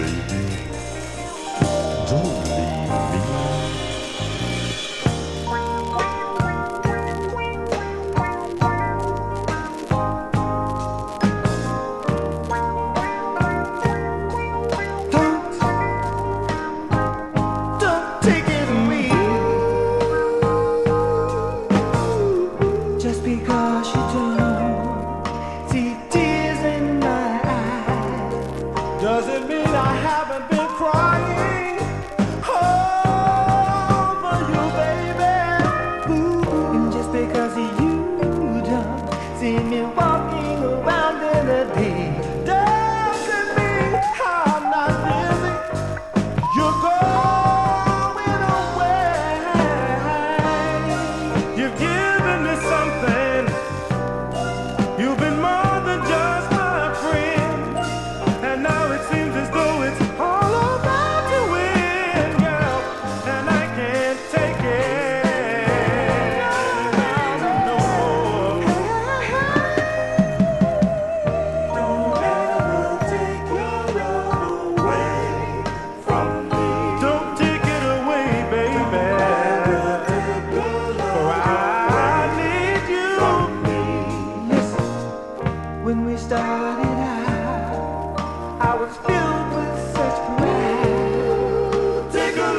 baby. Don't doesn't mean I haven't been crying oh, over you, baby. Just because you see me.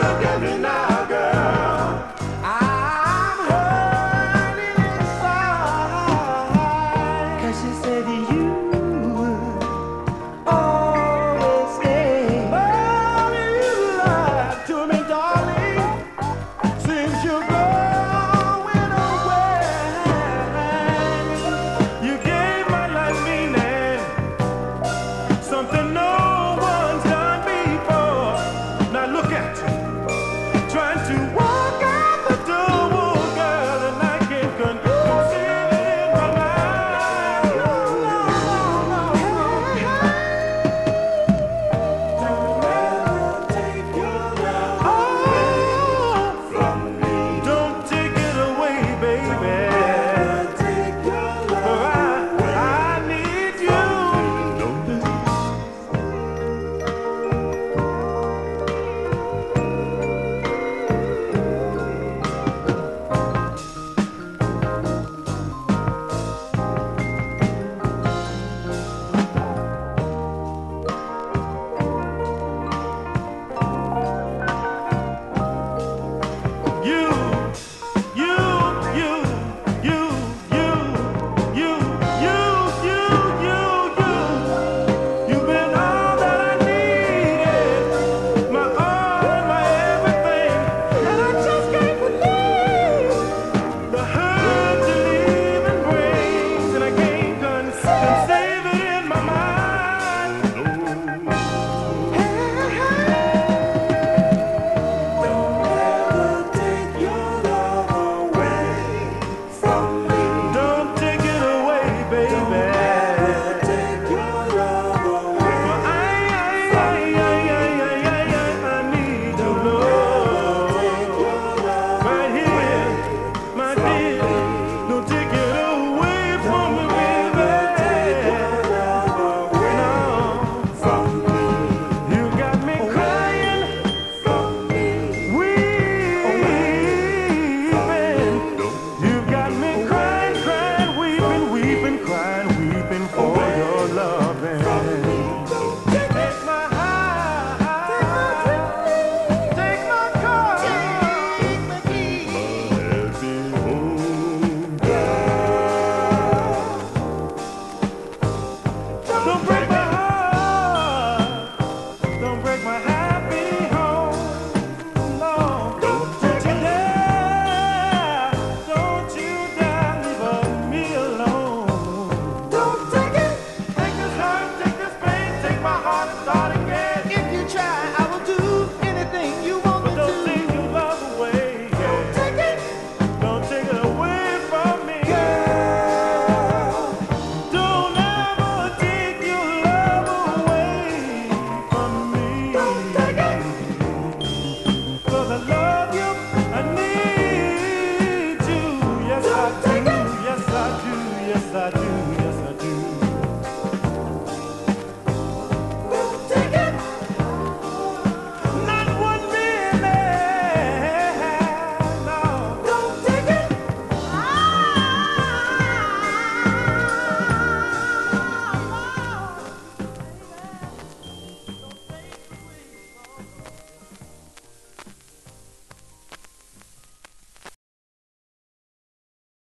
look at me to walk. that